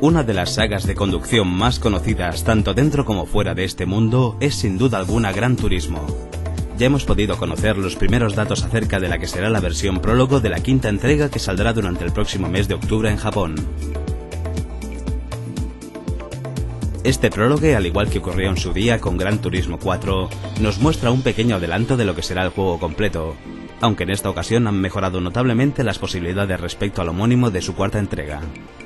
Una de las sagas de conducción más conocidas tanto dentro como fuera de este mundo es sin duda alguna Gran Turismo. Ya hemos podido conocer los primeros datos acerca de la que será la versión prólogo de la quinta entrega que saldrá durante el próximo mes de octubre en Japón. Este prólogo, al igual que ocurrió en su día con Gran Turismo 4, nos muestra un pequeño adelanto de lo que será el juego completo, aunque en esta ocasión han mejorado notablemente las posibilidades respecto al homónimo de su cuarta entrega.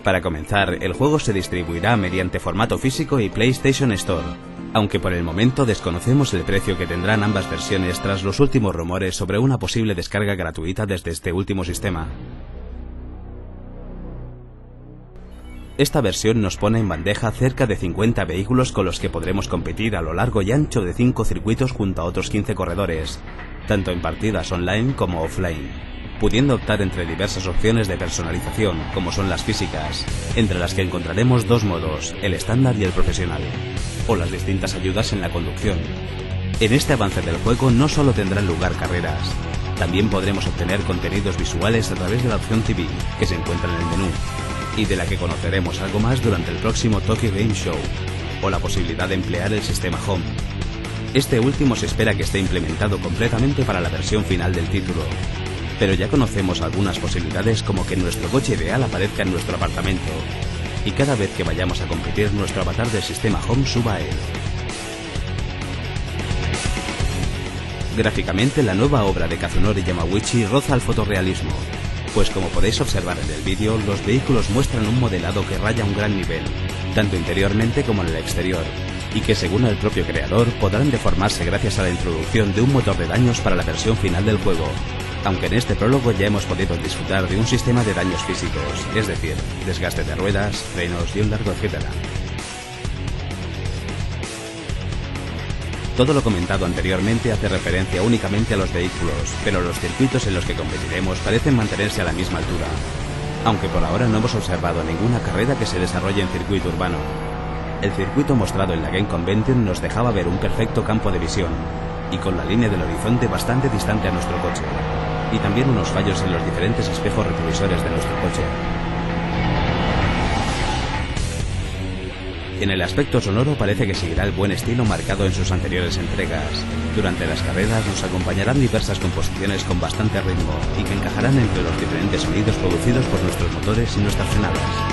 Para comenzar, el juego se distribuirá mediante formato físico y PlayStation Store, aunque por el momento desconocemos el precio que tendrán ambas versiones tras los últimos rumores sobre una posible descarga gratuita desde este último sistema. Esta versión nos pone en bandeja cerca de 50 vehículos con los que podremos competir a lo largo y ancho de 5 circuitos junto a otros 15 corredores, tanto en partidas online como offline, pudiendo optar entre diversas opciones de personalización, como son las físicas, entre las que encontraremos dos modos, el estándar y el profesional, o las distintas ayudas en la conducción. En este avance del juego no solo tendrán lugar carreras, también podremos obtener contenidos visuales a través de la opción TV, que se encuentra en el menú, y de la que conoceremos algo más durante el próximo Tokyo Game Show, o la posibilidad de emplear el sistema Home. Este último se espera que esté implementado completamente para la versión final del título, pero ya conocemos algunas posibilidades como que nuestro coche ideal aparezca en nuestro apartamento, y cada vez que vayamos a competir nuestro avatar del sistema Home suba a él. Gráficamente, la nueva obra de Kazunori Yamaguchi roza el fotorrealismo, pues como podéis observar en el vídeo, los vehículos muestran un modelado que raya un gran nivel, tanto interiormente como en el exterior, y que según el propio creador podrán deformarse gracias a la introducción de un motor de daños para la versión final del juego, aunque en este prólogo ya hemos podido disfrutar de un sistema de daños físicos, es decir, desgaste de ruedas, frenos y un largo etcétera. Todo lo comentado anteriormente hace referencia únicamente a los vehículos, pero los circuitos en los que competiremos parecen mantenerse a la misma altura, aunque por ahora no hemos observado ninguna carrera que se desarrolle en circuito urbano. El circuito mostrado en la Game Convention nos dejaba ver un perfecto campo de visión, y con la línea del horizonte bastante distante a nuestro coche, y también unos fallos en los diferentes espejos retrovisores de nuestro coche. En el aspecto sonoro parece que seguirá el buen estilo marcado en sus anteriores entregas. Durante las carreras nos acompañarán diversas composiciones con bastante ritmo y que encajarán entre los diferentes sonidos producidos por nuestros motores y nuestras frenadas.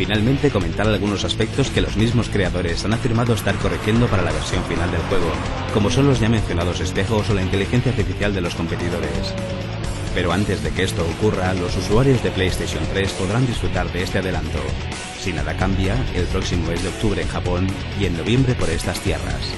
Finalmente comentar algunos aspectos que los mismos creadores han afirmado estar corrigiendo para la versión final del juego, como son los ya mencionados espejos o la inteligencia artificial de los competidores. Pero antes de que esto ocurra, los usuarios de PlayStation 3 podrán disfrutar de este adelanto. Si nada cambia, el próximo mes de octubre en Japón y en noviembre por estas tierras.